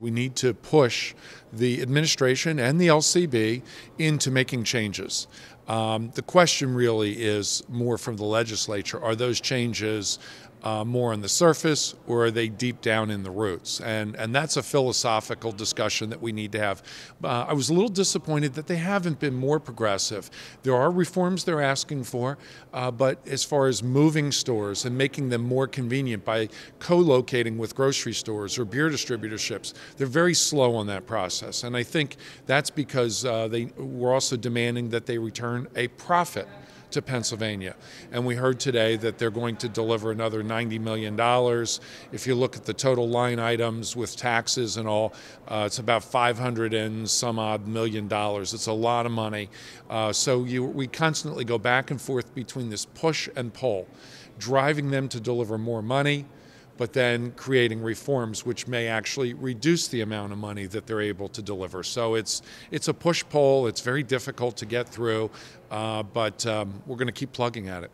We need to push the administration and the LCB into making changes. Um, the question really is more from the legislature are those changes uh, more on the surface or are they deep down in the roots? And, and that's a philosophical discussion that we need to have. Uh, I was a little disappointed that they haven't been more progressive. There are reforms they're asking for, uh, but as far as moving stores and making them more convenient by co locating with grocery stores or beer distributorships, they're very slow on that process. And I think that's because uh, they were also demanding that they return a profit to Pennsylvania. And we heard today that they're going to deliver another $90 million. If you look at the total line items with taxes and all, uh, it's about 500 and some odd million dollars. It's a lot of money. Uh, so you, we constantly go back and forth between this push and pull, driving them to deliver more money but then creating reforms which may actually reduce the amount of money that they're able to deliver. So it's it's a push pull. It's very difficult to get through, uh, but um, we're going to keep plugging at it.